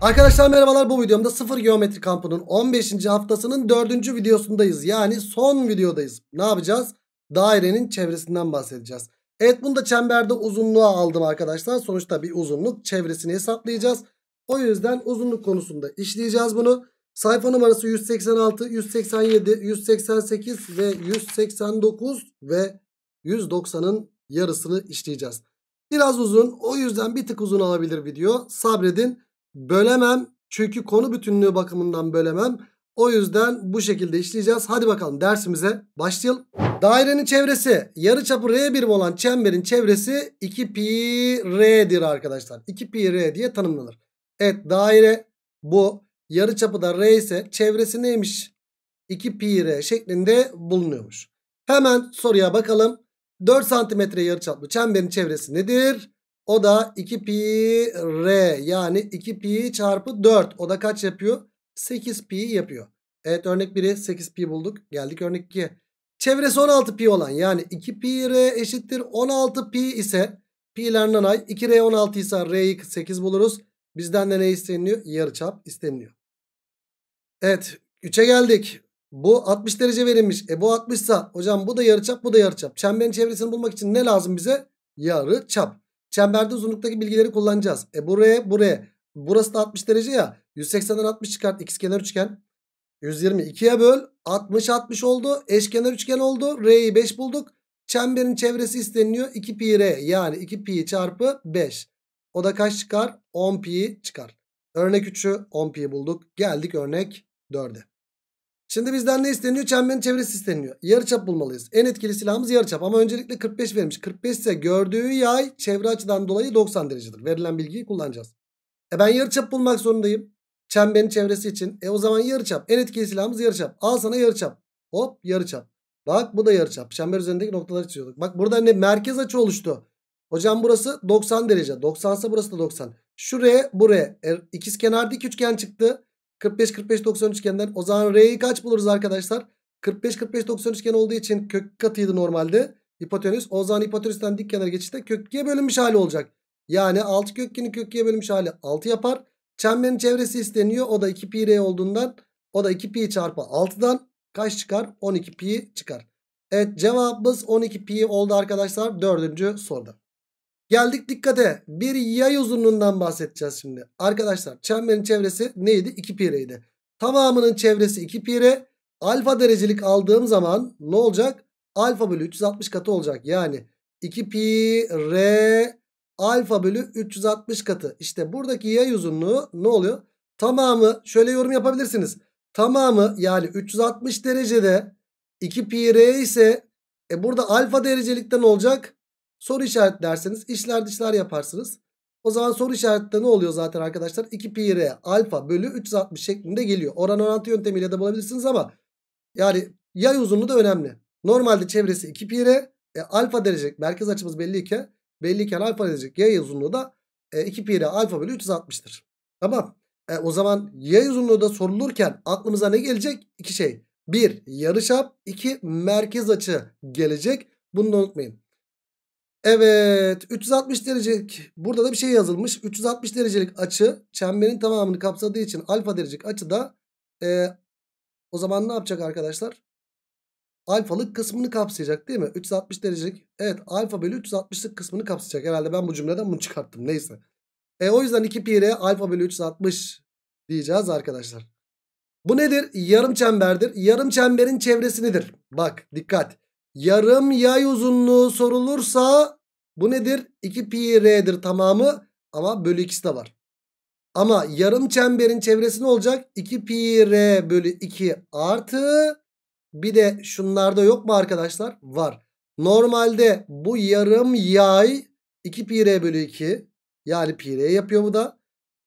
Arkadaşlar merhabalar bu videomda sıfır geometri kampının 15. haftasının 4. videosundayız. Yani son videodayız. Ne yapacağız? Dairenin çevresinden bahsedeceğiz. Evet bunu da çemberde uzunluğa aldım arkadaşlar. Sonuçta bir uzunluk çevresini hesaplayacağız. O yüzden uzunluk konusunda işleyeceğiz bunu. Sayfa numarası 186, 187, 188 ve 189 ve 190'ın yarısını işleyeceğiz. Biraz uzun o yüzden bir tık uzun olabilir video. Sabredin. Bölemem çünkü konu bütünlüğü bakımından bölemem. O yüzden bu şekilde işleyeceğiz. Hadi bakalım dersimize başlayalım. Dairenin çevresi yarıçapı R birim olan çemberin çevresi 2 pi R'dir arkadaşlar. 2 pi R diye tanımlanır. Evet daire bu yarıçapı da R ise çevresi neymiş? 2 pi R şeklinde bulunuyormuş. Hemen soruya bakalım. 4 santimetre yarıçaplı çemberin çevresi nedir? O da 2 pi r yani 2 pi çarpı 4. O da kaç yapıyor? 8 pi yapıyor. Evet örnek 1'i 8 pi bulduk. Geldik örnek 2'ye. Çevresi 16 pi olan yani 2 pi r eşittir 16 pi ise pi'lerden ay 2r 16 ise r'yi 8 buluruz. Bizden de ne isteniyor? Yarıçap isteniliyor. Evet 3'e geldik. Bu 60 derece verilmiş. E bu 60 ise hocam bu da yarıçap bu da yarıçap. Çemberin çevresini bulmak için ne lazım bize? Yarıçap. Çemberde uzunluktaki bilgileri kullanacağız. E buraya buraya. Burası da 60 derece ya. 180'den 60 çıkart. İkizkenar üçgen. 120 2'ye böl. 60 60 oldu. Eşkenar üçgen oldu. R'yi 5 bulduk. Çemberin çevresi isteniliyor. 2 pi R yani 2 pi çarpı 5. O da kaç çıkar? 10 pi çıkar. Örnek 3'ü 10 pi bulduk. Geldik örnek 4'e. Şimdi bizden ne isteniyor? Çemberin çevresi isteniyor. Yarıçap bulmalıyız. En etkili silahımız yarıçap ama öncelikle 45 vermiş. 45 ise gördüğü yay çevre açıdan dolayı 90 derecedir. Verilen bilgiyi kullanacağız. E ben yarıçap bulmak zorundayım. Çemberin çevresi için. E o zaman yarıçap. En etkili silahımız yarıçap. Al sana yarıçap. Hop yarıçap. Bak bu da yarıçap. Çember üzerindeki noktaları çiziyorduk. Bak burada ne? Merkez açı oluştu. Hocam burası 90 derece. 90 ise burası da 90. Şuraya buraya. E, ikiz kenar dik üçgen çıktı. 45 45 90 üçgenden. O zaman R'yi kaç buluruz arkadaşlar? 45 45 90 üçgen olduğu için kök katıydı normalde. Hipotenüs. O zaman hipotenüsten dik kenara geçişte kök 2'ye bölünmüş hali olacak. Yani 6 kök 2'nin kök 2'ye bölünmüş hali 6 yapar. Çemberin çevresi isteniyor. O da 2 pi R olduğundan o da 2 pi çarpı 6'dan kaç çıkar? 12 pi çıkar. Evet cevabımız 12 pi oldu arkadaşlar. Dördüncü soruda. Geldik dikkate. Bir yay uzunluğundan bahsedeceğiz şimdi. Arkadaşlar çemberin çevresi neydi? 2 pi r'ydi. Tamamının çevresi 2 pi r. Alfa derecelik aldığım zaman ne olacak? Alfa bölü 360 katı olacak. Yani 2 pi r alfa bölü 360 katı. İşte buradaki yay uzunluğu ne oluyor? Tamamı şöyle yorum yapabilirsiniz. Tamamı yani 360 derecede 2 pi r ise e burada alfa derecelikte ne olacak? Soru işaret derseniz işler dışlar yaparsınız. O zaman soru işaretinde ne oluyor zaten arkadaşlar? 2 pi r alfa bölü 360 şeklinde geliyor. Oran orantı yöntemiyle de bulabilirsiniz ama yani yay uzunluğu da önemli. Normalde çevresi 2 pi r e, alfa derecelik merkez açımız belliyken belliyken alfa derecelik yay uzunluğu da e, 2 pi r alfa bölü 360'tır. Tamam. E, o zaman yay uzunluğu da sorulurken aklımıza ne gelecek? İki şey. Bir yarıçap. iki merkez açı gelecek. Bunu da unutmayın. Evet 360 derecelik burada da bir şey yazılmış. 360 derecelik açı çemberin tamamını kapsadığı için alfa derecelik açı da e, o zaman ne yapacak arkadaşlar? Alfalık kısmını kapsayacak değil mi? 360 derecelik evet alfa bölü 360'lık kısmını kapsayacak. Herhalde ben bu cümleden bunu çıkarttım neyse. E, o yüzden 2 pi r alfa bölü 360 diyeceğiz arkadaşlar. Bu nedir? Yarım çemberdir. Yarım çemberin çevresi nedir? Bak dikkat. Yarım yay uzunluğu sorulursa bu nedir? 2 pi r'dir tamamı ama bölü ikisi de var. Ama yarım çemberin çevresi ne olacak? 2 pi r bölü 2 artı bir de şunlarda yok mu arkadaşlar? Var. Normalde bu yarım yay 2 pi r bölü 2 yani pi r yapıyor bu da.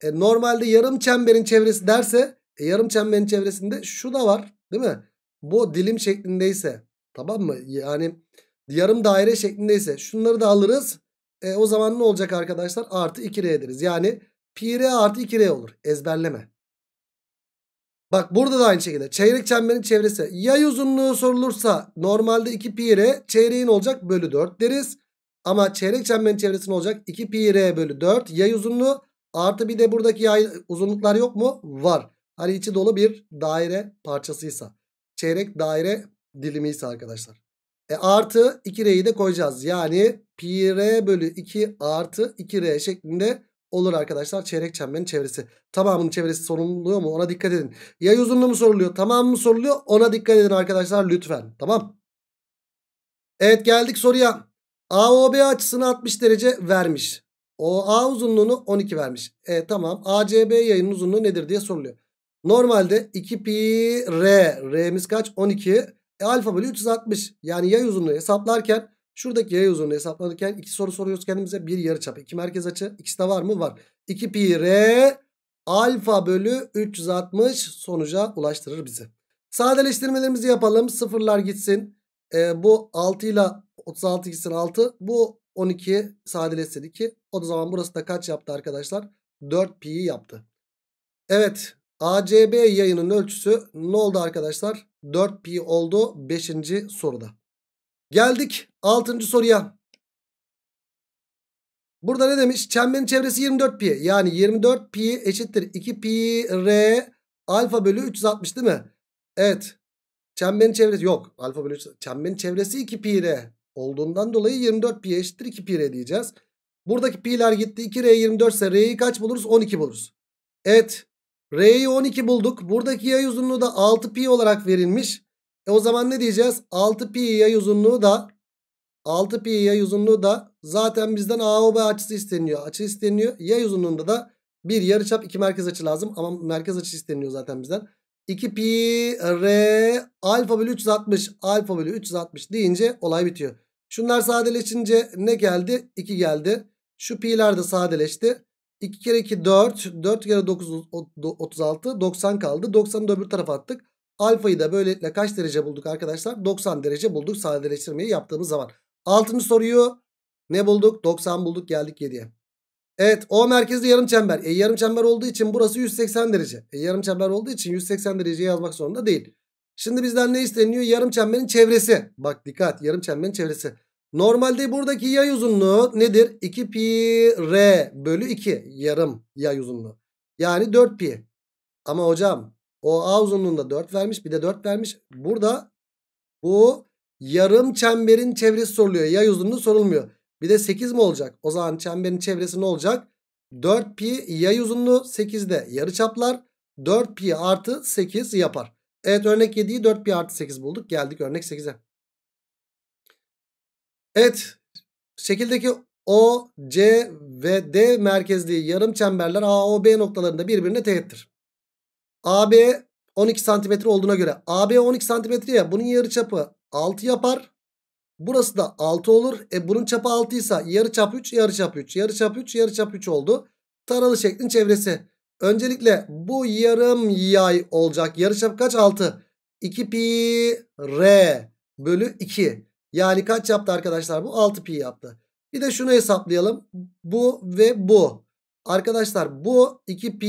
E, normalde yarım çemberin çevresi derse e, yarım çemberin çevresinde şu da var değil mi? Bu dilim şeklindeyse Tamam mı? Yani yarım daire şeklindeyse şunları da alırız. E, o zaman ne olacak arkadaşlar? Artı 2R ederiz. Yani pi r artı 2R olur. Ezberleme. Bak burada da aynı şekilde. Çeyrek çemberin çevresi. Yay uzunluğu sorulursa normalde 2 pi r çeyreğin olacak bölü 4 deriz. Ama çeyrek çemberin çevresi ne olacak? 2 pi r bölü 4 yay uzunluğu Artı bir de buradaki yay uzunluklar yok mu? Var. Hani içi dolu bir daire parçasıysa. Çeyrek daire dilimiyse arkadaşlar. E artı 2R'yi de koyacağız. Yani pi R bölü 2 artı 2R şeklinde olur arkadaşlar. Çeyrek çemberin çevresi. Tamamının çevresi soruluyor mu? Ona dikkat edin. Yay uzunluğu mu soruluyor? Tamam mı soruluyor? Ona dikkat edin arkadaşlar lütfen. Tamam. Evet geldik soruya. AOB açısını 60 derece vermiş. O A uzunluğunu 12 vermiş. E tamam. ACB yayının uzunluğu nedir diye soruluyor. Normalde 2 pi r. R'miz kaç? 12. E alfa bölü 360. Yani yay uzunluğu hesaplarken şuradaki yay uzunluğu hesaplanırken iki soru soruyoruz kendimize. Bir yarıçap, iki merkez açı. İkisi de var mı? Var. 2 pi r alfa bölü 360 sonuca ulaştırır bizi. Sadeleştirmelerimizi yapalım. Sıfırlar gitsin. E, bu 6 ile 36 gitsin 6. Bu 12 sadeleşsin 2. O zaman burası da kaç yaptı arkadaşlar? 4 pi yaptı. Evet ACB yayının ölçüsü ne oldu arkadaşlar? 4 pi oldu 5. soruda. Geldik 6. soruya. Burada ne demiş? Çemberin çevresi 24 pi. Yani 24 pi eşittir 2 pi r alfa bölü 360 değil mi? Evet. Çemberin çevresi yok. Alfa bölü 3. Çemberin çevresi 2 pi r olduğundan dolayı 24 pi eşittir 2 pi r diyeceğiz. Buradaki pi'ler gitti. 2 r 24 ise r'yi kaç buluruz? 12 buluruz. Evet. R'yi 12 bulduk. Buradaki yay uzunluğu da 6 pi olarak verilmiş. E o zaman ne diyeceğiz? 6 pi yay uzunluğu da 6 pi yay uzunluğu da zaten bizden AOB açısı isteniyor. Açı isteniyor. Yay uzunluğunda da bir yarıçap iki merkez açı lazım. Ama merkez açı isteniyor zaten bizden. 2 pi r alfa bölü 360 alfa bölü 360 deyince olay bitiyor. Şunlar sadeleşince ne geldi? 2 geldi. Şu pi'ler de sadeleşti. 2 kere 2 4. 4 kere 9 36. 90 kaldı. 90'ı da öbür tarafa attık. Alfayı da böylelikle kaç derece bulduk arkadaşlar? 90 derece bulduk sadeleştirmeyi yaptığımız zaman. 6. soruyu ne bulduk? 90 bulduk geldik 7'ye. Evet o merkezli yarım çember. E, yarım çember olduğu için burası 180 derece. E, yarım çember olduğu için 180 derece yazmak zorunda değil. Şimdi bizden ne isteniyor? Yarım çemberin çevresi. Bak dikkat yarım çemberin çevresi. Normalde buradaki yay uzunluğu nedir? 2 pi r bölü 2 yarım yay uzunluğu. Yani 4 pi. Ama hocam o a uzunluğunda 4 vermiş bir de 4 vermiş. Burada bu yarım çemberin çevresi soruluyor. Yay uzunluğu sorulmuyor. Bir de 8 mi olacak? O zaman çemberin çevresi ne olacak? 4 pi yay uzunluğu 8'de yarıçaplar 4 pi artı 8 yapar. Evet örnek 7'yi 4 pi artı 8 bulduk. Geldik örnek 8'e. Evet şekildeki O, C ve D merkezli yarım çemberler A, O, B noktalarında birbirine teğettir. AB 12 santimetre olduğuna göre AB 12 santimetre ya bunun yarıçapı 6 yapar. Burası da 6 olur. E bunun çapı 6 ise yarıçap 3, yarıçap 3, yarıçap 3, yarıçap 3 oldu. Taralı şeklin çevresi. Öncelikle bu yarım yay olacak. Yarıçap kaç? 6. 2 pi r bölü 2. Yani kaç yaptı arkadaşlar bu? 6 pi yaptı. Bir de şunu hesaplayalım. Bu ve bu. Arkadaşlar bu 2 pi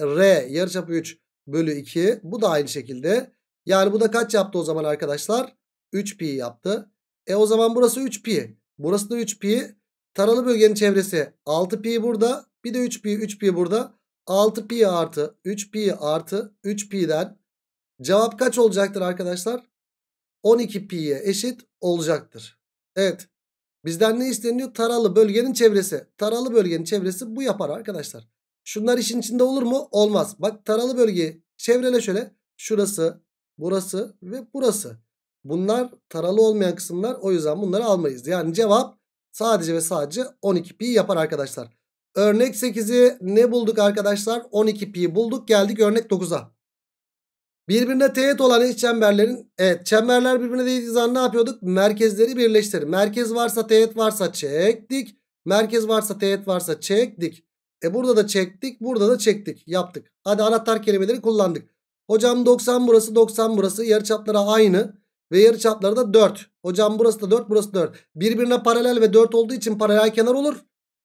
r yarıçapı 3 bölü 2. Bu da aynı şekilde. Yani bu da kaç yaptı o zaman arkadaşlar? 3 pi yaptı. E o zaman burası 3 pi. Burası da 3 pi. Taralı bölgenin çevresi 6 pi burada. Bir de 3 pi 3 pi burada. 6 pi artı 3 pi artı 3 pi'den cevap kaç olacaktır arkadaşlar? 12 pi'ye eşit olacaktır. Evet. Bizden ne isteniyor? Taralı bölgenin çevresi. Taralı bölgenin çevresi bu yapar arkadaşlar. Şunlar işin içinde olur mu? Olmaz. Bak taralı bölgeyi çevrele şöyle. Şurası, burası ve burası. Bunlar taralı olmayan kısımlar. O yüzden bunları almayız. Yani cevap sadece ve sadece 12 pi yapar arkadaşlar. Örnek 8'i ne bulduk arkadaşlar? 12 pi bulduk. Geldik örnek 9'a. Birbirine teğet olan eş çemberlerin evet çemberler birbirine değdiği zaman ne yapıyorduk? Merkezleri birleştir. Merkez varsa teğet varsa çektik. Merkez varsa teğet varsa çektik. E burada da çektik. Burada da çektik. Yaptık. Hadi anahtar kelimeleri kullandık. Hocam 90 burası 90 burası. Yarıçapları aynı. Ve yarıçapları da 4. Hocam burası da 4 burası 4. Birbirine paralel ve 4 olduğu için paralel kenar olur.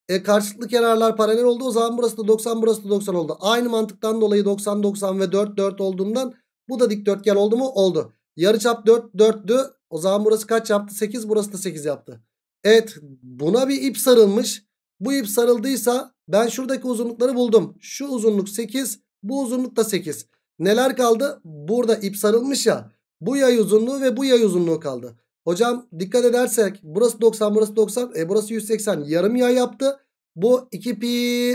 E karşılıklı kenarlar paralel oldu. O zaman burası da 90 burası da 90 oldu. Aynı mantıktan dolayı 90 90 ve 4 4 olduğundan bu da dikdörtgen oldu mu? Oldu. Yarıçap 4 4'tü. O zaman burası kaç yaptı? 8 burası da 8 yaptı. Evet buna bir ip sarılmış. Bu ip sarıldıysa Ben şuradaki uzunlukları buldum. Şu uzunluk 8 bu uzunluk da 8. Neler kaldı? Burada ip sarılmış ya. Bu yay uzunluğu ve bu yay uzunluğu kaldı. Hocam dikkat edersek burası 90 burası 90 e burası 180 yarım yay yaptı. Bu 2 pi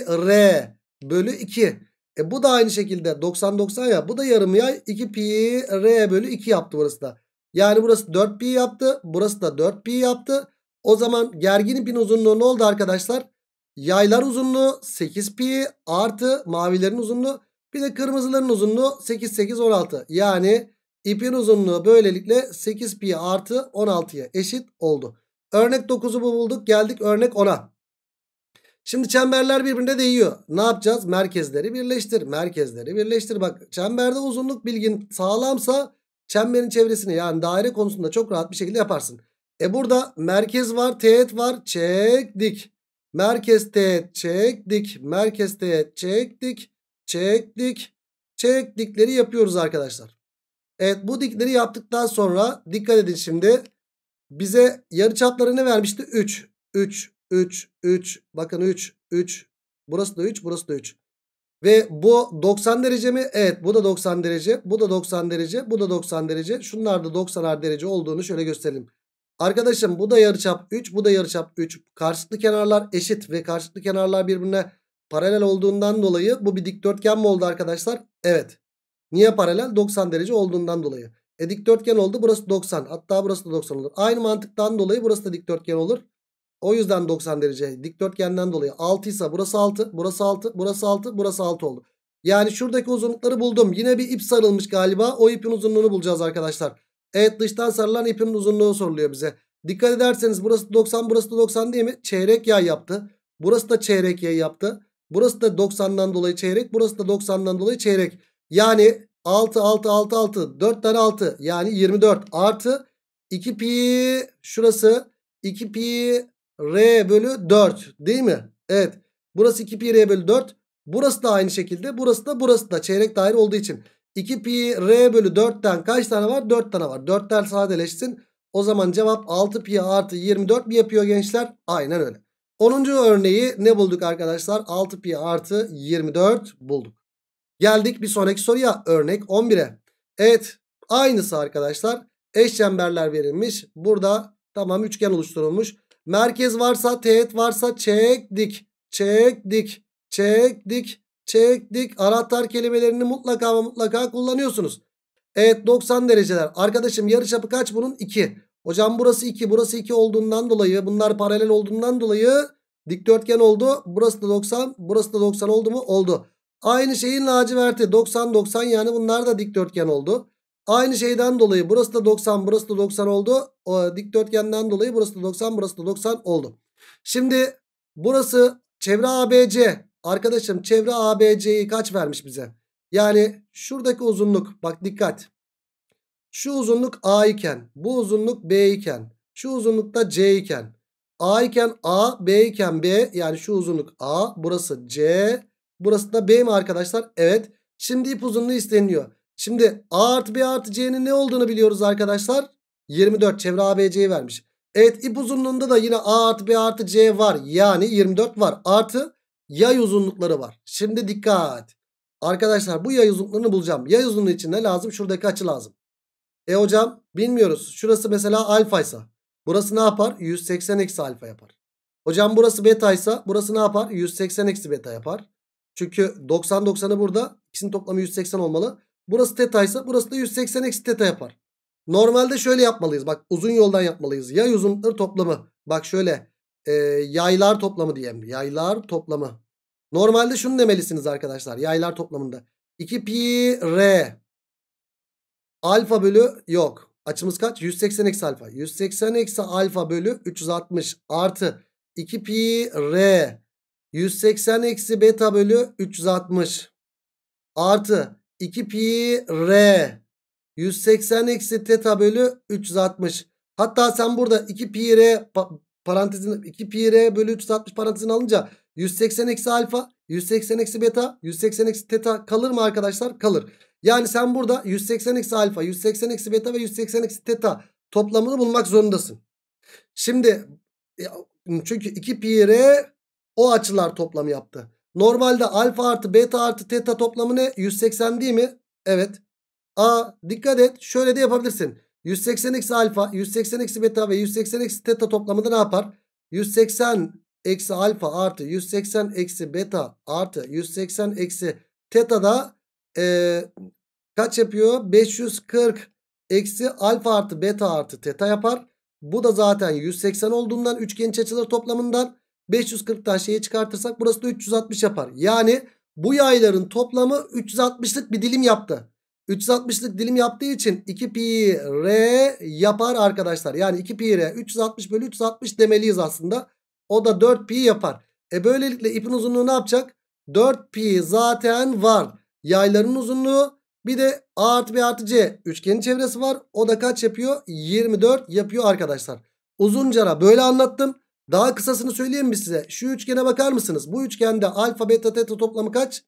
r bölü 2. E bu da aynı şekilde 90 90 ya bu da yarım yay 2 pi r bölü 2 yaptı burası da. Yani burası 4 pi yaptı burası da 4 pi yaptı. O zaman gergin ipin uzunluğu ne oldu arkadaşlar? Yaylar uzunluğu 8 pi artı mavilerin uzunluğu bir de kırmızıların uzunluğu 8 8 16. Yani ipin uzunluğu böylelikle 8 pi artı 16'ya eşit oldu. Örnek 9'u bulduk geldik örnek 10'a. Şimdi çemberler birbirine değiyor. Ne yapacağız? Merkezleri birleştir. Merkezleri birleştir. Bak çemberde uzunluk bilgin sağlamsa çemberin çevresini yani daire konusunda çok rahat bir şekilde yaparsın. E burada merkez var, teğet var. Çektik. Merkez teğet çektik. Merkez teğet çektik. Çektik. Çektikleri yapıyoruz arkadaşlar. Evet bu dikleri yaptıktan sonra dikkat edin şimdi. Bize yarıçapları ne vermişti? 3. 3. 3, 3. Bakın 3, 3. Burası da 3, burası da 3. Ve bu 90 derece mi? Evet bu da 90 derece. Bu da 90 derece. Bu da 90 derece. Şunlar da 90'ar derece olduğunu şöyle gösterelim. Arkadaşım bu da yarıçap 3. Bu da yarıçap 3. Karşılıklı kenarlar eşit ve karşılıklı kenarlar birbirine paralel olduğundan dolayı bu bir dikdörtgen mi oldu arkadaşlar? Evet. Niye paralel? 90 derece olduğundan dolayı. E dikdörtgen oldu. Burası 90. Hatta burası da 90 olur. Aynı mantıktan dolayı burası da dikdörtgen olur. O yüzden 90 derece dikdörtgenden dolayı 6 ise burası 6, burası 6, burası 6, burası 6 oldu. Yani şuradaki uzunlukları buldum. Yine bir ip sarılmış galiba. O ipin uzunluğunu bulacağız arkadaşlar. Evet dıştan sarılan ipin uzunluğu soruluyor bize. Dikkat ederseniz burası 90 burası da 90 değil mi? Çeyrek yay yaptı. Burası da çeyrek yay yaptı. Burası da 90'dan dolayı çeyrek. Burası da 90'dan dolayı çeyrek. Yani 6 6 6 6 4 tane 6 yani 24 artı 2 pi şurası 2 pi R bölü 4 değil mi? Evet. Burası 2 pi R bölü 4. Burası da aynı şekilde. Burası da burası da çeyrek daire olduğu için. 2 pi R bölü 4'ten kaç tane var? 4 tane var. 4'ler sadeleşsin. O zaman cevap 6 pi artı 24 mi yapıyor gençler? Aynen öyle. 10. örneği ne bulduk arkadaşlar? 6 pi artı 24 bulduk. Geldik bir sonraki soruya. Örnek 11'e. Evet. Aynısı arkadaşlar. Eş çemberler verilmiş. Burada tamam üçgen oluşturulmuş. Merkez varsa teğet varsa çektik. Çektik. Çektik. Çektik. Anahtar kelimelerini mutlaka ama mutlaka kullanıyorsunuz. Evet 90 dereceler. Arkadaşım yarıçapı kaç bunun? 2. Hocam burası 2 burası 2 olduğundan dolayı bunlar paralel olduğundan dolayı dikdörtgen oldu. Burası da 90 burası da 90 oldu mu? Oldu. Aynı şeyin laciverti 90 90 yani bunlar da dikdörtgen oldu. Aynı şeyden dolayı burası da 90 burası da 90 oldu. O dikdörtgenden dolayı burası da 90 burası da 90 oldu. Şimdi burası çevre ABC. Arkadaşım çevre ABC'yi kaç vermiş bize? Yani şuradaki uzunluk bak dikkat. Şu uzunluk A iken bu uzunluk B iken şu uzunluk da C iken A iken A B iken B yani şu uzunluk A burası C burası da B mi arkadaşlar? Evet. Şimdi ip uzunluğu isteniyor. Şimdi A artı B artı C'nin ne olduğunu biliyoruz arkadaşlar. 24 çevre ABC'yi vermiş. Evet ip uzunluğunda da yine A artı B artı C var. Yani 24 var. Artı yay uzunlukları var. Şimdi dikkat. Arkadaşlar bu yay uzunluklarını bulacağım. Yay uzunluğu için ne lazım? Şuradaki açı lazım. E hocam bilmiyoruz. Şurası mesela alfa ise. Burası ne yapar? 180 eksi alfa yapar. Hocam burası beta ise burası ne yapar? 180 eksi beta yapar. Çünkü 90 90'ı burada. İkisinin toplamı 180 olmalı. Burası teta ise burası da 180 eksi teta yapar. Normalde şöyle yapmalıyız. Bak uzun yoldan yapmalıyız. Yay uzunlukları toplamı. Bak şöyle. E, yaylar toplamı diyeyim. Yaylar toplamı. Normalde şunu demelisiniz arkadaşlar. Yaylar toplamında. 2 pi r. Alfa bölü yok. Açımız kaç? 180 eksi alfa. 180 eksi alfa bölü 360 artı 2 pi r. 180 eksi beta bölü 360 artı 2 pi r 180 eksi teta bölü 360. Hatta sen burada 2 pi r parantezin 2 pi r bölü 360 parantezini alınca 180 eksi alfa 180 eksi beta 180 eksi teta kalır mı arkadaşlar? Kalır. Yani sen burada 180 eksi alfa 180 eksi beta ve 180 eksi teta toplamını bulmak zorundasın. Şimdi çünkü 2 pi r O açılar toplamı yaptı. Normalde alfa artı beta artı teta toplamı ne? 180 değil mi? Evet. A dikkat et şöyle de yapabilirsin. 180 eksi alfa 180 eksi beta ve 180 eksi teta toplamı da ne yapar? 180 eksi alfa artı 180 eksi beta artı 180 eksi teta da ee, kaç yapıyor? 540 eksi alfa artı beta artı teta yapar. Bu da zaten 180 olduğundan üçgen iç açıları toplamından 540'tan şeyi çıkartırsak burası da 360 yapar. Yani bu yayların toplamı 360'lık bir dilim yaptı. 360'lık dilim yaptığı için 2 pi r yapar arkadaşlar. Yani 2 pi r 360 bölü 360 demeliyiz aslında. O da 4 pi yapar. E böylelikle ipin uzunluğu ne yapacak? 4 pi zaten var. Yayların uzunluğu bir de a artı b artı c üçgenin çevresi var. O da kaç yapıyor? 24 yapıyor arkadaşlar. Uzuncara böyle anlattım. Daha kısasını söyleyeyim mi size? Şu üçgene bakar mısınız? Bu üçgende alfa beta teta toplamı kaç?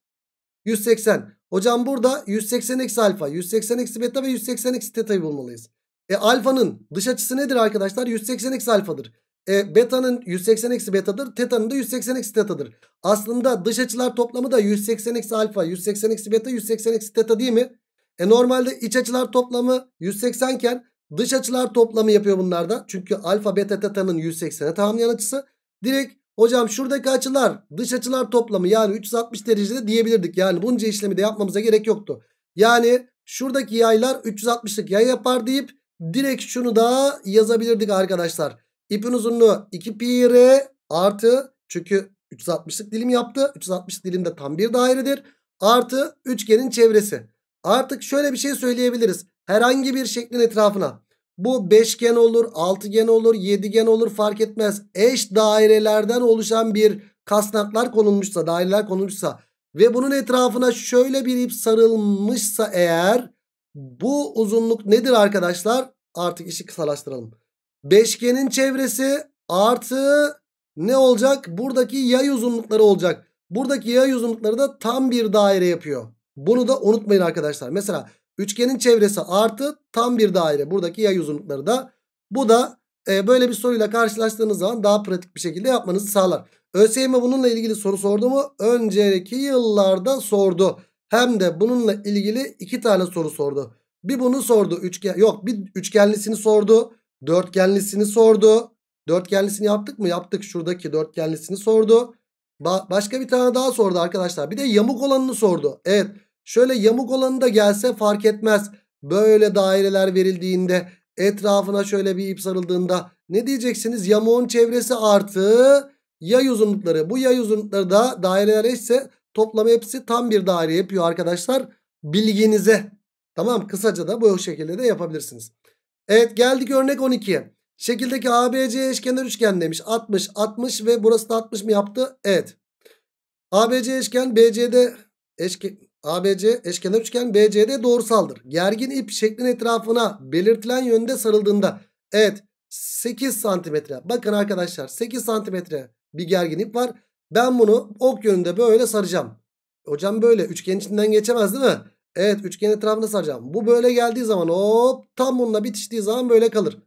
180. Hocam burada 180 eksi alfa, 180 eksi beta ve 180 eksi teta'yı bulmalıyız. E alfanın dış açısı nedir arkadaşlar? 180 eksi alfadır. E, beta'nın 180 eksi betadır. Teta'nın da 180 eksi tetadır. Aslında dış açılar toplamı da 180 eksi alfa, 180 eksi beta, 180 eksi teta değil mi? E normalde iç açılar toplamı 180 iken dış açılar toplamı yapıyor bunlarda. Çünkü alfa, beta, teta'nın 180'e tamamlayan açısı. Direkt hocam şuradaki açılar dış açılar toplamı yani 360 derecede diyebilirdik. Yani bunca işlemi de yapmamıza gerek yoktu. Yani şuradaki yaylar 360'lık yay yapar deyip direkt şunu da yazabilirdik arkadaşlar. İpin uzunluğu 2 pi r artı çünkü 360'lık dilim yaptı. 360 dilim de tam bir dairedir. Artı üçgenin çevresi. Artık şöyle bir şey söyleyebiliriz. Herhangi bir şeklin etrafına bu beşgen olur, altıgen olur, yedigen olur fark etmez. Eş dairelerden oluşan bir kasnaklar konulmuşsa, daireler konulmuşsa ve bunun etrafına şöyle bir ip sarılmışsa eğer bu uzunluk nedir arkadaşlar? Artık işi kısalaştıralım. Beşgenin çevresi artı ne olacak? Buradaki yay uzunlukları olacak. Buradaki yay uzunlukları da tam bir daire yapıyor. Bunu da unutmayın arkadaşlar. Mesela üçgenin çevresi artı tam bir daire. Buradaki yay uzunlukları da. Bu da e, böyle bir soruyla karşılaştığınız zaman daha pratik bir şekilde yapmanızı sağlar. ÖSYM bununla ilgili soru sordu mu? Önceki yıllarda sordu. Hem de bununla ilgili iki tane soru sordu. Bir bunu sordu. Üçgen yok bir üçgenlisini sordu. Dörtgenlisini sordu. Dörtgenlisini yaptık mı? Yaptık. Şuradaki dörtgenlisini sordu. Ba başka bir tane daha sordu arkadaşlar. Bir de yamuk olanını sordu. Evet. Şöyle yamuk olanı da gelse fark etmez. Böyle daireler verildiğinde etrafına şöyle bir ip sarıldığında ne diyeceksiniz? Yamuğun çevresi artı yay uzunlukları. Bu yay uzunlukları da daireler eşse toplam hepsi tam bir daire yapıyor arkadaşlar. Bilginize. Tamam kısaca da bu şekilde de yapabilirsiniz. Evet geldik örnek 12'ye. Şekildeki ABC eşkenar üçgen demiş. 60 60 ve burası da 60 mı yaptı? Evet. ABC eşken BCD eşke, ABC eşkenar üçgen BCD doğrusaldır. Gergin ip şeklin etrafına belirtilen yönde sarıldığında evet 8 santimetre. Bakın arkadaşlar 8 santimetre bir gergin ip var. Ben bunu ok yönünde böyle saracağım. Hocam böyle üçgen içinden geçemez değil mi? Evet üçgen etrafında saracağım. Bu böyle geldiği zaman hop tam bununla bitiştiği zaman böyle kalır.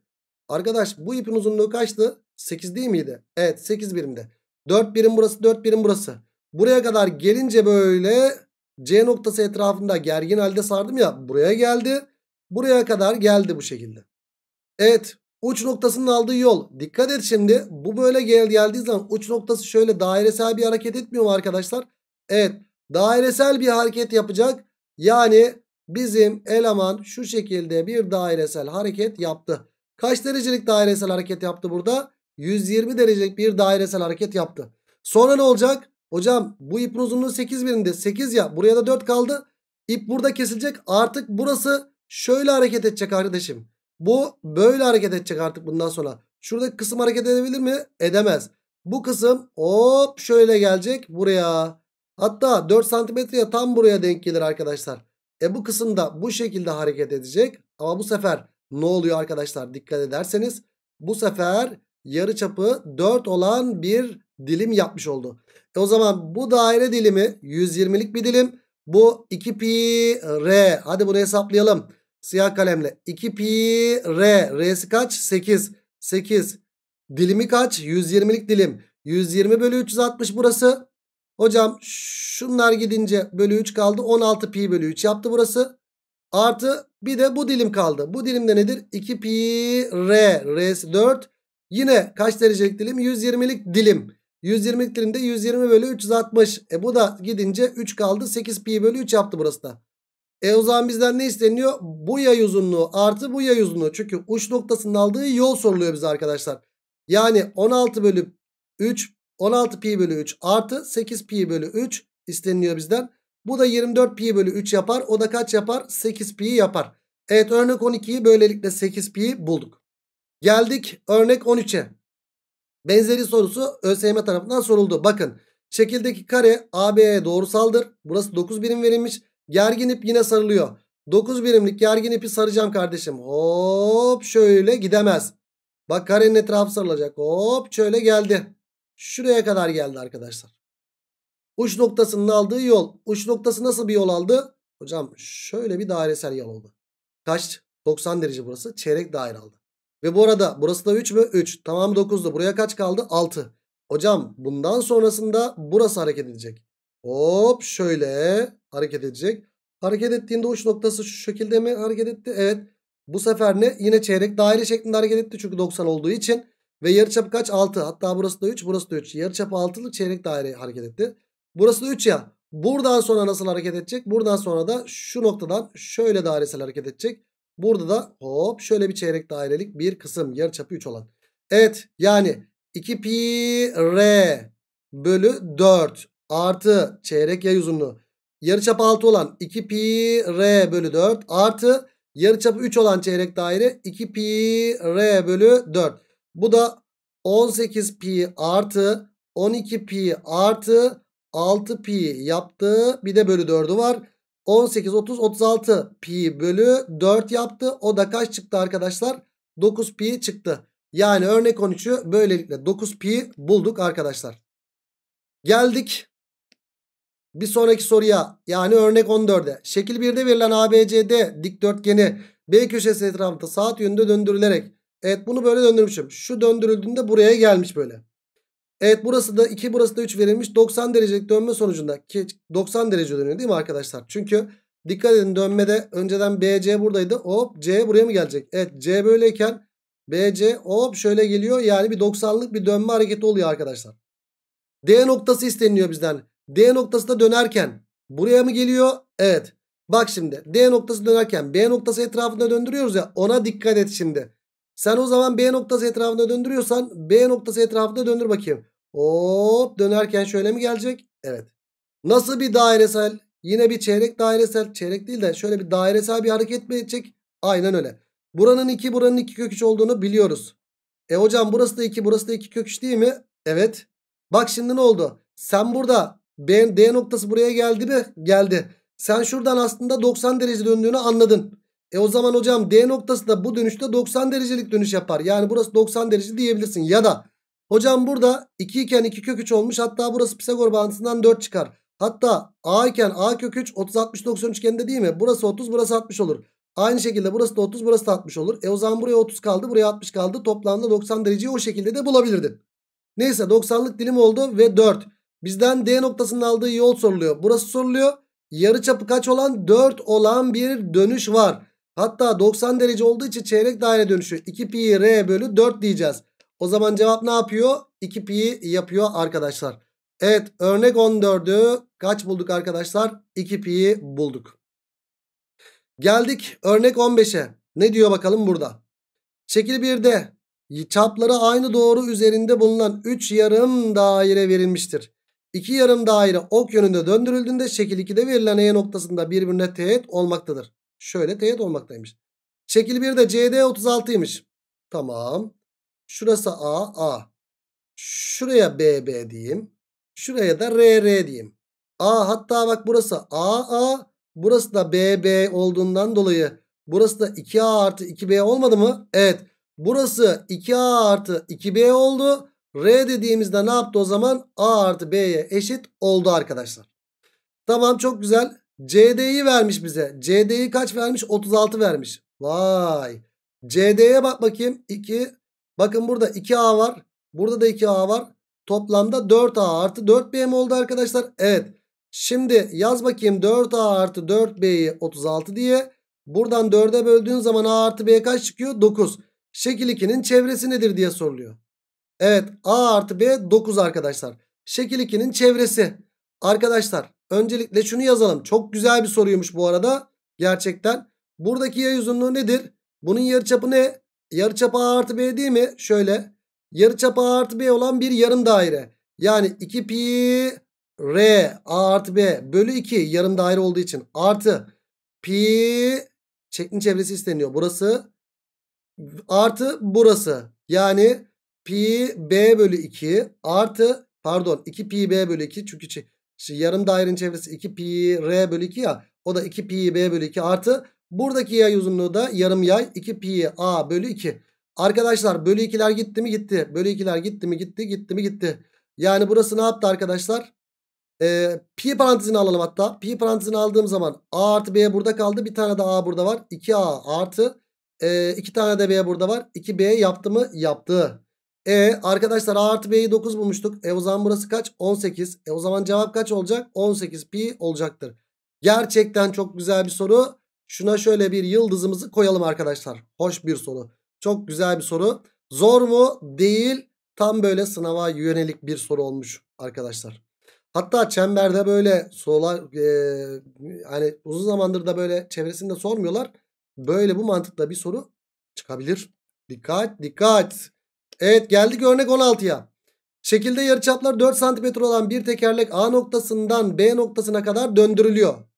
Arkadaş bu ipin uzunluğu kaçtı? 8 değil miydi? Evet 8 birimde. 4 birim burası 4 birim burası. Buraya kadar gelince böyle C noktası etrafında gergin halde sardım ya buraya geldi. Buraya kadar geldi bu şekilde. Evet uç noktasının aldığı yol. Dikkat et şimdi bu böyle gel geldiği zaman uç noktası şöyle dairesel bir hareket etmiyor mu arkadaşlar? Evet dairesel bir hareket yapacak. Yani bizim eleman şu şekilde bir dairesel hareket yaptı. Kaç derecelik dairesel hareket yaptı burada? 120 derecelik bir dairesel hareket yaptı. Sonra ne olacak? Hocam bu ipin uzunluğu 8 birimde. 8 ya buraya da 4 kaldı. İp burada kesilecek. Artık burası şöyle hareket edecek kardeşim. Bu böyle hareket edecek artık bundan sonra. Şuradaki kısım hareket edebilir mi? Edemez. Bu kısım hop şöyle gelecek buraya. Hatta 4 santimetreye tam buraya denk gelir arkadaşlar. E bu kısımda bu şekilde hareket edecek. Ama bu sefer ne oluyor arkadaşlar dikkat ederseniz. Bu sefer yarı çapı 4 olan bir dilim yapmış oldu. E o zaman bu daire dilimi 120'lik bir dilim. Bu 2 pi r. Hadi bunu hesaplayalım. Siyah kalemle. 2 pi r. R'si kaç? 8. 8. Dilimi kaç? 120'lik dilim. 120 bölü 360 burası. Hocam şunlar gidince bölü 3 kaldı. 16 pi bölü 3 yaptı burası. Artı bir de bu dilim kaldı. Bu dilimde nedir? 2 pi r. R'si 4. Yine kaç derecelik dilim? 120'lik dilim. 120'lik dilimde 120 bölü 360. E bu da gidince 3 kaldı. 8 pi bölü 3 yaptı burası da. E o zaman bizden ne isteniyor? Bu yay uzunluğu artı bu yay uzunluğu. Çünkü uç noktasının aldığı yol soruluyor bize arkadaşlar. Yani 16 bölü 3 16 pi bölü 3 artı 8 pi bölü 3 isteniyor bizden. Bu da 24 pi bölü 3 yapar. O da kaç yapar? 8 pi yapar. Evet örnek 12'yi böylelikle 8 pi bulduk. Geldik örnek 13'e. Benzeri sorusu ÖSYM tarafından soruldu. Bakın şekildeki kare AB'ye doğrusaldır. Burası 9 birim verilmiş. Gergin ip yine sarılıyor. 9 birimlik gergin ipi saracağım kardeşim. Hop şöyle gidemez. Bak karenin etrafı sarılacak. Hop şöyle geldi. Şuraya kadar geldi arkadaşlar. Uç noktasının aldığı yol. Uç noktası nasıl bir yol aldı? Hocam şöyle bir dairesel yol oldu. Kaç? 90 derece burası. Çeyrek daire aldı. Ve bu arada burası da 3 mü? 3. Tamam 9'du. Buraya kaç kaldı? 6. Hocam bundan sonrasında burası hareket edecek. Hop şöyle hareket edecek. Hareket ettiğinde uç noktası şu şekilde mi hareket etti? Evet. Bu sefer ne? Yine çeyrek daire şeklinde hareket etti. Çünkü 90 olduğu için. Ve yarıçapı kaç? 6. Hatta burası da 3. Burası da 3. Yarıçapı 6'lık çeyrek daire hareket etti. Burası da 3 ya. Buradan sonra nasıl hareket edecek? Buradan sonra da şu noktadan şöyle dairesel hareket edecek. Burada da hop şöyle bir çeyrek dairelik bir kısım yarıçapı 3 olan. Evet yani 2 pi r bölü 4 artı çeyrek yay uzunluğu. Yarıçapı 6 olan 2 pi r bölü 4 artı yarıçapı 3 olan çeyrek daire 2 pi r bölü 4. Bu da 18 pi artı 12 pi artı 6 pi yaptı. Bir de bölü 4'ü var. 18, 30, 36 pi bölü 4 yaptı. O da kaç çıktı arkadaşlar? 9 pi çıktı. Yani örnek 13'ü böylelikle 9 pi bulduk arkadaşlar. Geldik bir sonraki soruya yani örnek 14'e. Şekil 1'de verilen ABCD dikdörtgeni B köşesi etrafında saat yönünde döndürülerek. Evet bunu böyle döndürmüşüm. Şu döndürüldüğünde buraya gelmiş böyle. Evet burası da 2 burası da 3 verilmiş. 90 derecelik dönme sonucunda ki 90 derece dönüyor değil mi arkadaşlar? Çünkü dikkat edin dönmede önceden BC buradaydı. Hop C buraya mı gelecek? Evet C böyleyken BC hop şöyle geliyor. Yani bir 90'lık bir dönme hareketi oluyor arkadaşlar. D noktası isteniyor bizden. D noktası da dönerken buraya mı geliyor? Evet. Bak şimdi D noktası dönerken B noktası etrafında döndürüyoruz ya ona dikkat et şimdi. Sen o zaman B noktası etrafında döndürüyorsan B noktası etrafında döndür bakayım. Hop dönerken şöyle mi gelecek? Evet. Nasıl bir dairesel? Yine bir çeyrek dairesel. Çeyrek değil de şöyle bir dairesel bir hareket mi edecek? Aynen öyle. Buranın 2 buranın 2 kök 3 olduğunu biliyoruz. E hocam burası da 2 burası da 2 kök 3 değil mi? Evet. Bak şimdi ne oldu? Sen burada B, D noktası buraya geldi mi? Geldi. Sen şuradan aslında 90 derece döndüğünü anladın. E o zaman hocam D noktası da bu dönüşte 90 derecelik dönüş yapar. Yani burası 90 derece diyebilirsin. Ya da hocam burada 2 iken 2 kök 3 olmuş. Hatta burası Pisagor bağıntısından 4 çıkar. Hatta A iken A kök 3 30 60 90 üçgeninde değil mi? Burası 30 burası 60 olur. Aynı şekilde burası da 30 burası da 60 olur. E o zaman buraya 30 kaldı buraya 60 kaldı. Toplamda 90 dereceyi o şekilde de bulabilirdin. Neyse 90'lık dilim oldu ve 4. Bizden D noktasının aldığı yol soruluyor. Burası soruluyor. Yarıçapı kaç olan? 4 olan bir dönüş var. Hatta 90 derece olduğu için çeyrek daire dönüşü 2 pi r bölü 4 diyeceğiz. O zaman cevap ne yapıyor? 2 pi yapıyor arkadaşlar. Evet örnek 14'ü kaç bulduk arkadaşlar? 2 pi bulduk. Geldik örnek 15'e. Ne diyor bakalım burada? Şekil 1'de çapları aynı doğru üzerinde bulunan 3 yarım daire verilmiştir. 2 yarım daire ok yönünde döndürüldüğünde şekil 2'de verilen E noktasında birbirine teğet olmaktadır. Şöyle teğet olmaktaymış. Şekil 1'de CD 36'ymış. Tamam. Şurası A, A. Şuraya BB diyeyim. Şuraya da RR diyeyim. A hatta bak burası A, A. Burası da BB olduğundan dolayı burası da 2A artı 2B olmadı mı? Evet. Burası 2A artı 2B oldu. R dediğimizde ne yaptı o zaman? A artı B'ye eşit oldu arkadaşlar. Tamam çok güzel. CD'yi vermiş bize. CD'yi kaç vermiş? 36 vermiş. Vay. CD'ye bak bakayım. 2. Bakın burada 2A var. Burada da 2A var. Toplamda 4A artı 4B mi oldu arkadaşlar? Evet. Şimdi yaz bakayım 4A artı 4B'yi 36 diye. Buradan 4'e böldüğün zaman A artı B kaç çıkıyor? 9. Şekil 2'nin çevresi nedir diye soruluyor. Evet A artı B 9 arkadaşlar. Şekil 2'nin çevresi. Arkadaşlar öncelikle şunu yazalım. Çok güzel bir soruymuş bu arada. Gerçekten. Buradaki yay uzunluğu nedir? Bunun yarıçapı ne? Yarıçapı A artı B değil mi? Şöyle. Yarıçapı A artı B olan bir yarım daire. Yani 2 pi R A artı B bölü 2 yarım daire olduğu için artı pi şeklin çevresi isteniyor. Burası artı burası. Yani pi b bölü 2 artı pardon 2 pi b bölü 2 çünkü şey, yarım dairenin çevresi 2 pi r bölü 2 ya o da 2 pi b bölü 2 artı buradaki yay uzunluğu da yarım yay 2 pi a bölü 2. Arkadaşlar bölü 2'ler gitti mi gitti. Bölü 2'ler gitti mi gitti gitti mi gitti. Yani burası ne yaptı arkadaşlar? Ee, pi parantezini alalım hatta. Pi parantezini aldığım zaman a artı b burada kaldı. Bir tane de a burada var. 2a artı e, 2 tane de b burada var. 2b yaptı mı? Yaptı. E arkadaşlar A artı B'yi 9 bulmuştuk. E o zaman burası kaç? 18. E o zaman cevap kaç olacak? 18 pi olacaktır. Gerçekten çok güzel bir soru. Şuna şöyle bir yıldızımızı koyalım arkadaşlar. Hoş bir soru. Çok güzel bir soru. Zor mu? Değil. Tam böyle sınava yönelik bir soru olmuş arkadaşlar. Hatta çemberde böyle sorular e, hani uzun zamandır da böyle çevresinde sormuyorlar. Böyle bu mantıkla bir soru çıkabilir. Dikkat dikkat. Evet geldik örnek 16'ya. Şekilde yarıçaplar 4 cm olan bir tekerlek A noktasından B noktasına kadar döndürülüyor.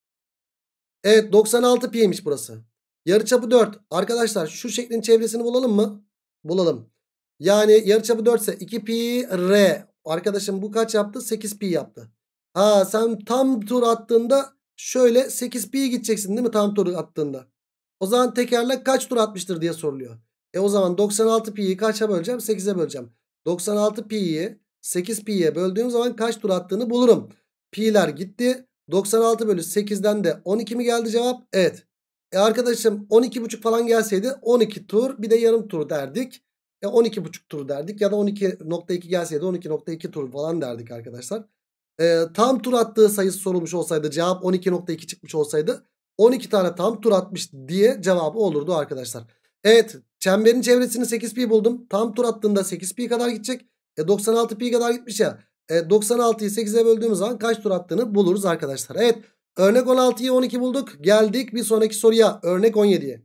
Evet 96 pi'ymiş burası. Yarıçapı 4. Arkadaşlar şu şeklin çevresini bulalım mı? Bulalım. Yani yarıçapı 4 ise 2 pi r. Arkadaşım bu kaç yaptı? 8 pi yaptı. Ha sen tam tur attığında şöyle 8 pi gideceksin değil mi tam tur attığında? O zaman tekerlek kaç tur atmıştır diye soruluyor. E o zaman 96 pi'yi kaça böleceğim? 8'e böleceğim. 96 pi'yi 8 pi'ye böldüğüm zaman kaç tur attığını bulurum. Pi'ler gitti. 96 bölü 8'den de 12 mi geldi cevap? Evet. E arkadaşım 12,5 falan gelseydi 12 tur bir de yarım tur derdik. E 12,5 tur derdik ya da 12.2 gelseydi 12.2 tur falan derdik arkadaşlar. E, tam tur attığı sayısı sorulmuş olsaydı cevap 12.2 çıkmış olsaydı 12 tane tam tur atmış diye cevabı olurdu arkadaşlar. Evet çemberin çevresini 8 pi buldum. Tam tur attığında 8 pi kadar gidecek. E 96 pi kadar gitmiş ya. E 96'yı 8'e böldüğümüz zaman kaç tur attığını buluruz arkadaşlar. Evet örnek 16'yı 12 bulduk. Geldik bir sonraki soruya örnek 17'ye.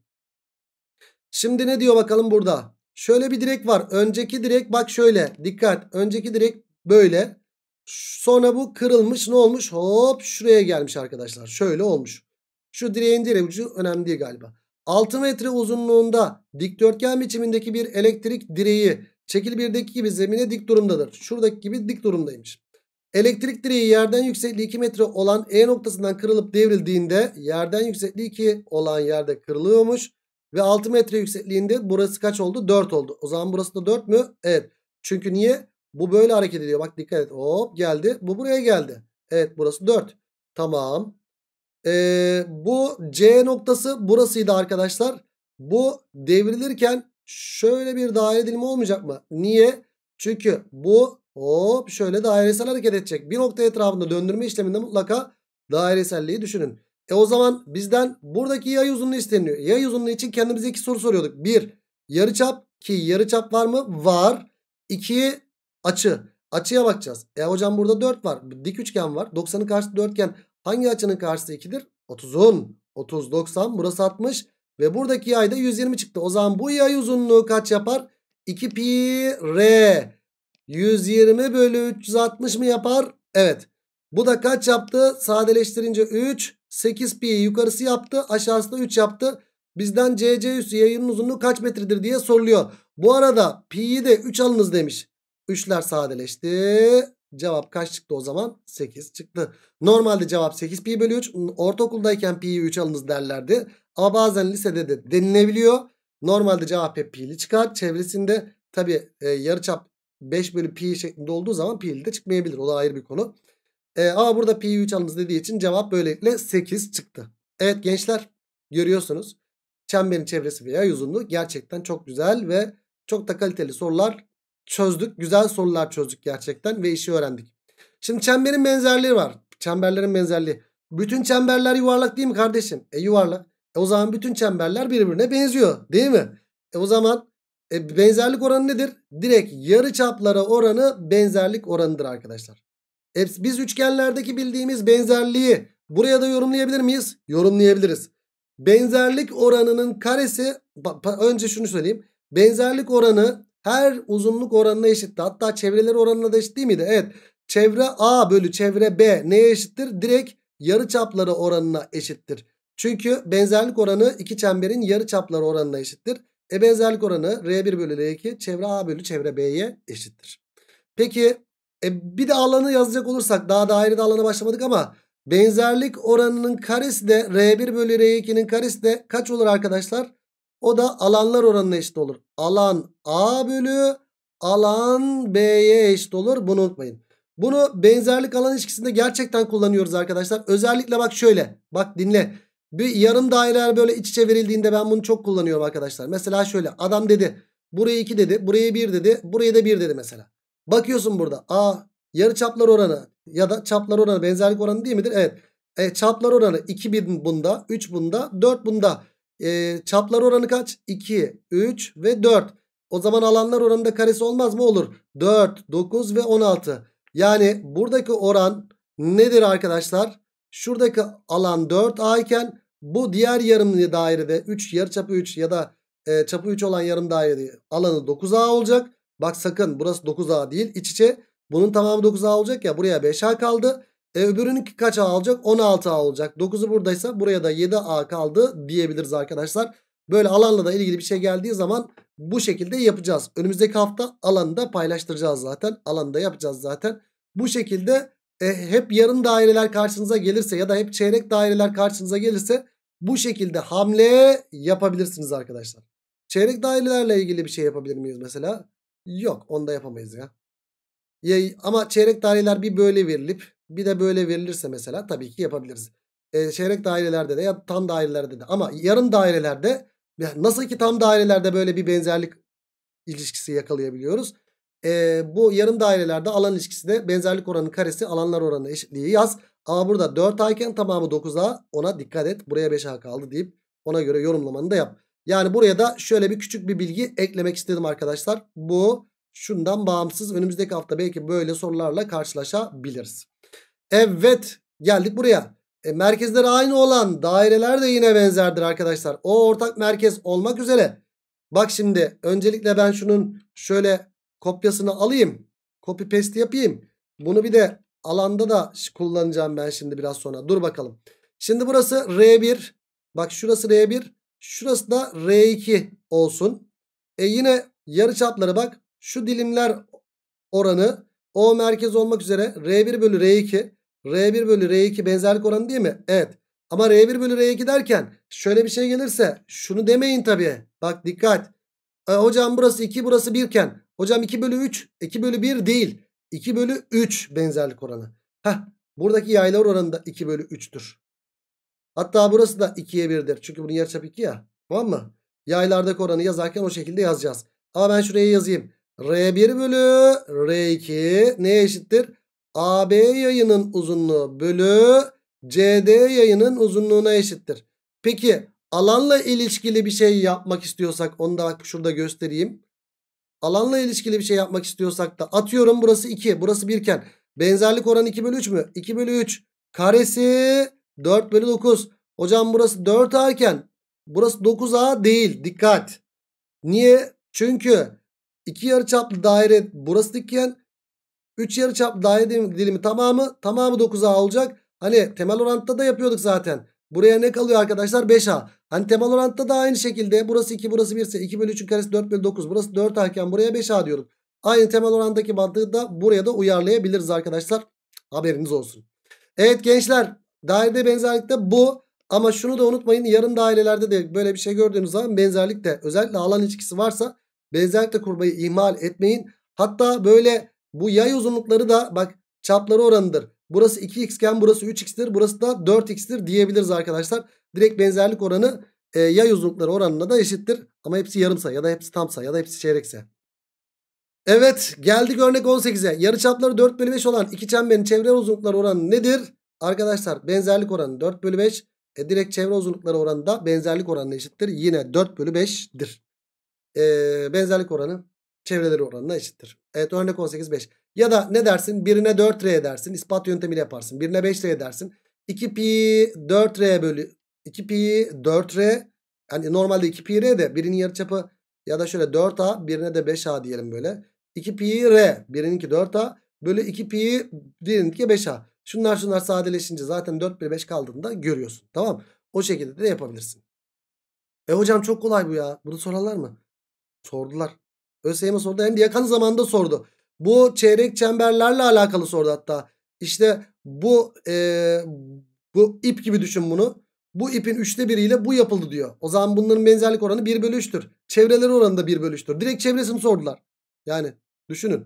Şimdi ne diyor bakalım burada. Şöyle bir direk var. Önceki direk bak şöyle. Dikkat. Önceki direk böyle. Sonra bu kırılmış ne olmuş? Hop şuraya gelmiş arkadaşlar. Şöyle olmuş. Şu direğin direği ucu önemli değil galiba. 6 metre uzunluğunda dikdörtgen biçimindeki bir elektrik direği şekil 1'deki gibi zemine dik durumdadır. Şuradaki gibi dik durumdaymış. Elektrik direği yerden yüksekliği 2 metre olan E noktasından kırılıp devrildiğinde yerden yüksekliği 2 olan yerde kırılıyormuş. Ve 6 metre yüksekliğinde burası kaç oldu? 4 oldu. O zaman burası da 4 mü? Evet. Çünkü niye? Bu böyle hareket ediyor. Bak dikkat et. Hop geldi. Bu buraya geldi. Evet burası 4. Tamam. Ee, bu C noktası burasıydı arkadaşlar. Bu devrilirken şöyle bir daire dilimi olmayacak mı? Niye? Çünkü bu hop şöyle dairesel hareket edecek. Bir nokta etrafında döndürme işleminde mutlaka daireselliği düşünün. E o zaman bizden buradaki yay uzunluğu isteniyor. Yay uzunluğu için kendimize iki soru soruyorduk. Bir yarıçap ki yarıçap var mı? Var. İki açı. Açıya bakacağız. E hocam burada 4 var. Dik üçgen var. 90'ın karşısı dörtgen. Hangi açının karşısı 2'dir? 30'un. 30 90 burası 60 ve buradaki yay da 120 çıktı. O zaman bu yay uzunluğu kaç yapar? 2 pi r 120 bölü 360 mı yapar? Evet. Bu da kaç yaptı? Sadeleştirince 3 8 pi yukarısı yaptı aşağısı da 3 yaptı. Bizden CC üssü yayının uzunluğu kaç metredir diye soruluyor. Bu arada pi'yi de 3 alınız demiş. 3'ler sadeleşti. Cevap kaç çıktı o zaman? 8 çıktı. Normalde cevap 8 pi bölü 3. Ortaokuldayken pi'yi 3 alınız derlerdi. Ama bazen lisede de denilebiliyor. Normalde cevap hep pi'li çıkar. Çevresinde tabi e, yarıçap 5 bölü pi şeklinde olduğu zaman pi'li de çıkmayabilir. O da ayrı bir konu. E, ama burada pi'yi 3 alınız dediği için cevap böylelikle 8 çıktı. Evet gençler görüyorsunuz. Çemberin çevresi veya uzunluğu gerçekten çok güzel ve çok da kaliteli sorular çözdük. Güzel sorular çözdük gerçekten ve işi öğrendik. Şimdi çemberin benzerliği var. Çemberlerin benzerliği. Bütün çemberler yuvarlak değil mi kardeşim? E yuvarlak. E o zaman bütün çemberler birbirine benziyor değil mi? E o zaman e, benzerlik oranı nedir? Direkt yarı çaplara oranı benzerlik oranıdır arkadaşlar. E, biz üçgenlerdeki bildiğimiz benzerliği buraya da yorumlayabilir miyiz? Yorumlayabiliriz. Benzerlik oranının karesi önce şunu söyleyeyim. Benzerlik oranı her uzunluk oranına eşitti. Hatta çevreleri oranına da eşit değil miydi? Evet. Çevre A bölü çevre B neye eşittir? Direkt yarı çapları oranına eşittir. Çünkü benzerlik oranı iki çemberin yarı çapları oranına eşittir. E benzerlik oranı R1 bölü R2 çevre A bölü çevre B'ye eşittir. Peki e bir de alanı yazacak olursak daha dairede alana başlamadık ama benzerlik oranının karesi de R1 bölü R2'nin karesi de kaç olur arkadaşlar? O da alanlar oranına eşit olur. Alan A bölü alan B'ye eşit olur. Bunu unutmayın. Bunu benzerlik alan ilişkisinde gerçekten kullanıyoruz arkadaşlar. Özellikle bak şöyle. Bak dinle. Bir yarım daireler böyle iç içe verildiğinde ben bunu çok kullanıyorum arkadaşlar. Mesela şöyle adam dedi. Buraya 2 dedi. Buraya 1 dedi. Buraya da 1 dedi mesela. Bakıyorsun burada. A yarı çaplar oranı ya da çaplar oranı benzerlik oranı değil midir? Evet. E, çaplar oranı 2 bunda, 3 bunda, 4 bunda. E, çaplar oranı kaç? 2, 3 ve 4. O zaman alanlar oranında karesi olmaz mı? Olur. 4, 9 ve 16. Yani buradaki oran nedir arkadaşlar? Şuradaki alan 4A iken bu diğer yarım dairede 3 yarı çapı 3 ya da e, çapı 3 olan yarım dairede alanı 9A olacak. Bak sakın burası 9A değil iç içe. Bunun tamamı 9A olacak ya buraya 5A kaldı. E, öbürünün kaç A olacak? 16A olacak. 9'u buradaysa buraya da 7A kaldı diyebiliriz arkadaşlar. Böyle alanla da ilgili bir şey geldiği zaman bu şekilde yapacağız. Önümüzdeki hafta alanı da paylaştıracağız zaten. Alanı da yapacağız zaten. Bu şekilde e, hep yarım daireler karşınıza gelirse ya da hep çeyrek daireler karşınıza gelirse bu şekilde hamle yapabilirsiniz arkadaşlar. Çeyrek dairelerle ilgili bir şey yapabilir miyiz mesela? Yok onu da yapamayız ya. ya ama çeyrek daireler bir böyle verilip bir de böyle verilirse mesela tabii ki yapabiliriz. E, çeyrek dairelerde de ya tam dairelerde de ama yarım dairelerde nasıl ki tam dairelerde böyle bir benzerlik ilişkisi yakalayabiliyoruz. E, bu yarım dairelerde alan ilişkisi de benzerlik oranı karesi alanlar oranı eşitliği yaz. Ama burada 4A iken tamamı 9A ona dikkat et. Buraya 5A kaldı deyip ona göre yorumlamanı da yap. Yani buraya da şöyle bir küçük bir bilgi eklemek istedim arkadaşlar. Bu şundan bağımsız önümüzdeki hafta belki böyle sorularla karşılaşabiliriz. Evet geldik buraya. E, merkezleri aynı olan daireler de yine benzerdir arkadaşlar. O ortak merkez olmak üzere. Bak şimdi öncelikle ben şunun şöyle kopyasını alayım. Copy paste yapayım. Bunu bir de alanda da kullanacağım ben şimdi biraz sonra. Dur bakalım. Şimdi burası R1. Bak şurası R1. Şurası da R2 olsun. E yine yarıçapları bak. Şu dilimler oranı O merkez olmak üzere R1 bölü R2. R1 bölü R2 benzerlik oranı değil mi? Evet. Ama R1 bölü R2 derken şöyle bir şey gelirse şunu demeyin tabii. Bak dikkat. E, hocam burası 2 burası 1 iken hocam 2 bölü 3 2 bölü 1 değil. 2 bölü 3 benzerlik oranı. Heh, buradaki yaylar oranı da 2 bölü 3'tür. Hatta burası da 2'ye 1'dir. Çünkü bunun yarıçapı 2 ya. Tamam mı? Yaylardaki oranı yazarken o şekilde yazacağız. Ama ben şuraya yazayım. R1 bölü R2 neye eşittir? AB yayının uzunluğu bölü CD yayının uzunluğuna eşittir. Peki alanla ilişkili bir şey yapmak istiyorsak onu da şurada göstereyim. Alanla ilişkili bir şey yapmak istiyorsak da atıyorum burası 2 burası 1 iken benzerlik oranı 2 bölü 3 mü? 2 bölü 3 karesi 4 bölü 9. Hocam burası 4A iken burası 9A değil dikkat. Niye? Çünkü 2 yarıçaplı daire burası iken 3 yarıçaplı daire dilimi tamamı tamamı 9A olacak. Hani temel orantıda da yapıyorduk zaten. Buraya ne kalıyor arkadaşlar? 5A. Hani temel orantıda da aynı şekilde burası 2 burası 1 ise 2 bölü 3'ün karesi 4 bölü 9. Burası 4A iken buraya 5A diyorduk. Aynı temel orandaki mantığı da buraya da uyarlayabiliriz arkadaşlar. Haberiniz olsun. Evet gençler dairede benzerlikte bu. Ama şunu da unutmayın yarım dairelerde de böyle bir şey gördüğünüz zaman benzerlikte özellikle alan ilişkisi varsa benzerlikte kurmayı ihmal etmeyin. Hatta böyle bu yay uzunlukları da bak çapları oranıdır. Burası 2x iken burası 3x'tir. Burası da 4x'tir diyebiliriz arkadaşlar. Direkt benzerlik oranı e, yay uzunlukları oranına da eşittir. Ama hepsi yarımsa ya da hepsi tamsa ya da hepsi çeyrekse. Evet geldik örnek 18'e. Yarıçapları 4 bölü 5 olan iki çemberin çevre uzunlukları oranı nedir? Arkadaşlar benzerlik oranı 4 bölü 5. E, direkt çevre uzunlukları oranı da benzerlik oranına eşittir. Yine 4 bölü 5'dir. E, benzerlik oranı çevreleri oranına eşittir. Evet örnek 18 5. Ya da ne dersin? Birine 4R dersin. İspat yöntemiyle yaparsın. Birine 5R dersin. 2 pi 4R bölü 2 pi 4R yani normalde 2 pi R de birinin yarıçapı ya da şöyle 4A birine de 5A diyelim böyle. 2 pi R birininki 4A bölü 2 pi diğerininki 5A. Şunlar şunlar sadeleşince zaten 4 bölü 5 kaldığında görüyorsun. Tamam O şekilde de yapabilirsin. E hocam çok kolay bu ya. Bunu sorarlar mı? Sordular. ÖSYM sordu hem de yakın zamanda sordu. Bu çeyrek çemberlerle alakalı sordu hatta. İşte bu e, bu ip gibi düşün bunu. Bu ipin üçte biriyle bu yapıldı diyor. O zaman bunların benzerlik oranı 1 bölü 3'tür. Çevreleri oranı da 1 bölü 3'tür. Direkt çevresini sordular. Yani düşünün.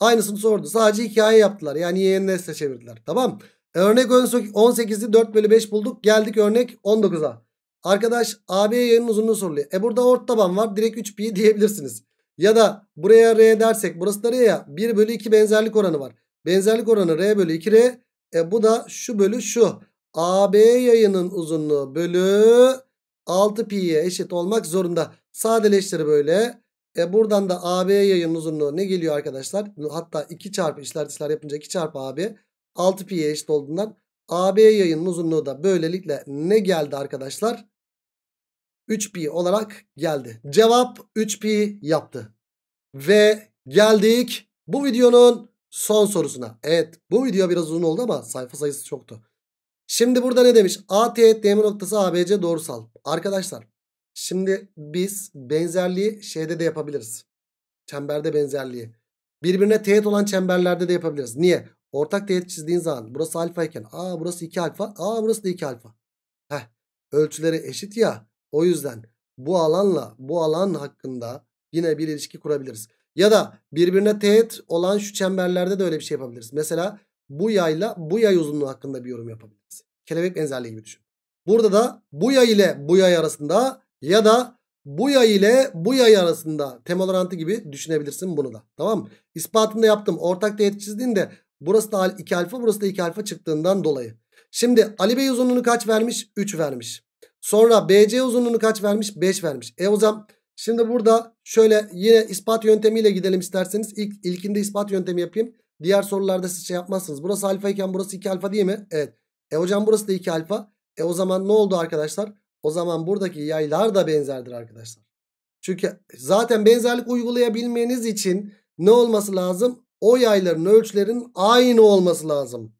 Aynısını sordu. Sadece hikaye yaptılar. Yani yeğen nesle çevirdiler. Tamam. Örnek 18'i 4 bölü 5 bulduk. Geldik örnek 19'a. Arkadaş AB yayının uzunluğu soruluyor. E burada ort taban var. Direkt 3 pi diyebilirsiniz. Ya da buraya R dersek burası da R ya. 1 bölü 2 benzerlik oranı var. Benzerlik oranı R bölü 2R. E bu da şu bölü şu. AB yayının uzunluğu bölü 6 pi'ye eşit olmak zorunda. Sadeleştir böyle. E buradan da AB yayının uzunluğu ne geliyor arkadaşlar? Hatta 2 çarpı işler dışlar yapınca 2 çarpı AB 6 pi'ye eşit olduğundan AB yayının uzunluğu da böylelikle ne geldi arkadaşlar? 3 pi olarak geldi. Cevap 3 pi yaptı. Ve geldik bu videonun son sorusuna. Evet bu video biraz uzun oldu ama sayfa sayısı çoktu. Şimdi burada ne demiş? A teğet DM noktası ABC doğrusal. Arkadaşlar şimdi biz benzerliği şeyde de yapabiliriz. Çemberde benzerliği. Birbirine teğet olan çemberlerde de yapabiliriz. Niye? Ortak teğet çizdiğin zaman burası alfa iken aa burası 2 alfa aa burası da 2 alfa. Heh, ölçüleri eşit ya o yüzden bu alanla bu alan hakkında yine bir ilişki kurabiliriz. Ya da birbirine teğet olan şu çemberlerde de öyle bir şey yapabiliriz. Mesela bu yayla bu yay uzunluğu hakkında bir yorum yapabiliriz. Kelebek benzerliği gibi düşün. Burada da bu yay ile bu yay arasında ya da bu yay ile bu yay arasında temel orantı gibi düşünebilirsin bunu da. Tamam mı? İspatını da yaptım. Ortak teğet çizdiğinde burası da 2 alfa burası da 2 alfa çıktığından dolayı. Şimdi Ali Bey uzunluğunu kaç vermiş? 3 vermiş. Sonra BC uzunluğunu kaç vermiş? 5 vermiş. E zaman şimdi burada şöyle yine ispat yöntemiyle gidelim isterseniz. İlk, ilkinde ispat yöntemi yapayım. Diğer sorularda siz şey yapmazsınız. Burası alfa iken burası 2 alfa değil mi? Evet. E hocam burası da 2 alfa. E o zaman ne oldu arkadaşlar? O zaman buradaki yaylar da benzerdir arkadaşlar. Çünkü zaten benzerlik uygulayabilmeniz için ne olması lazım? O yayların ölçülerin aynı olması lazım.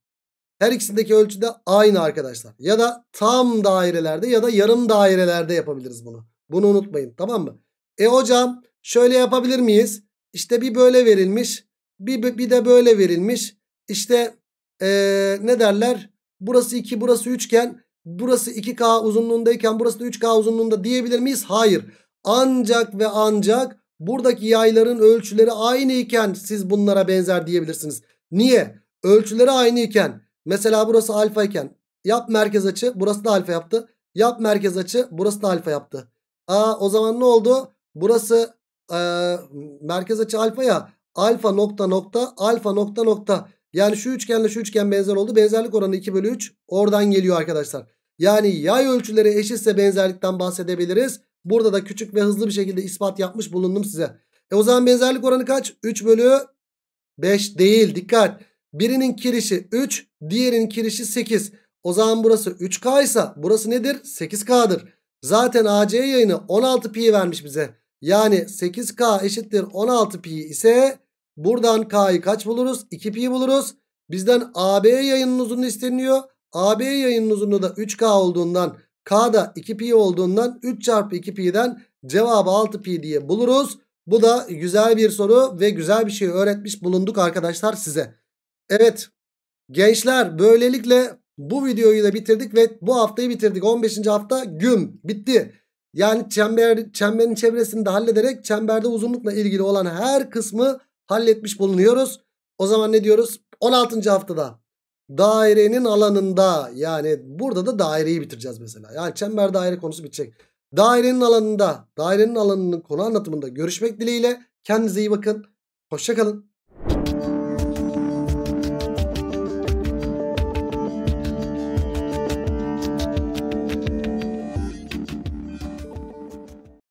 Her ikisindeki ölçü de aynı arkadaşlar. Ya da tam dairelerde ya da yarım dairelerde yapabiliriz bunu. Bunu unutmayın tamam mı? E hocam şöyle yapabilir miyiz? İşte bir böyle verilmiş. Bir, bir de böyle verilmiş. İşte ee, ne derler? Burası 2 burası 3 iken burası 2K uzunluğundayken burası da 3K uzunluğunda diyebilir miyiz? Hayır. Ancak ve ancak buradaki yayların ölçüleri aynı iken siz bunlara benzer diyebilirsiniz. Niye? Ölçüleri aynı iken mesela burası alfa iken yap merkez açı burası da alfa yaptı. Yap merkez açı burası da alfa yaptı. Aa, o zaman ne oldu? Burası e, merkez açı alfa ya alfa nokta nokta alfa nokta nokta. Yani şu üçgenle şu üçgen benzer oldu. Benzerlik oranı 2 bölü 3 oradan geliyor arkadaşlar. Yani yay ölçüleri eşitse benzerlikten bahsedebiliriz. Burada da küçük ve hızlı bir şekilde ispat yapmış bulundum size. E o zaman benzerlik oranı kaç? 3 bölü 5 değil dikkat. Birinin kirişi 3 diğerinin kirişi 8. O zaman burası 3K ise burası nedir? 8K'dır. Zaten AC yayını 16 pi vermiş bize. Yani 8K eşittir 16 pi ise buradan K'yı kaç buluruz? 2 pi buluruz. Bizden AB yayının uzunluğu isteniyor. AB yayının uzunluğu da 3K olduğundan K da 2 pi olduğundan 3 çarpı 2 pi'den cevabı 6 pi diye buluruz. Bu da güzel bir soru ve güzel bir şey öğretmiş bulunduk arkadaşlar size. Evet gençler böylelikle bu videoyu da bitirdik ve bu haftayı bitirdik. 15. hafta güm bitti. Yani çember, çemberin çevresini de hallederek çemberde uzunlukla ilgili olan her kısmı halletmiş bulunuyoruz. O zaman ne diyoruz? 16. haftada dairenin alanında yani burada da daireyi bitireceğiz mesela. Yani çember daire konusu bitecek. Dairenin alanında, dairenin alanının konu anlatımında görüşmek dileğiyle. Kendinize iyi bakın. Hoşçakalın.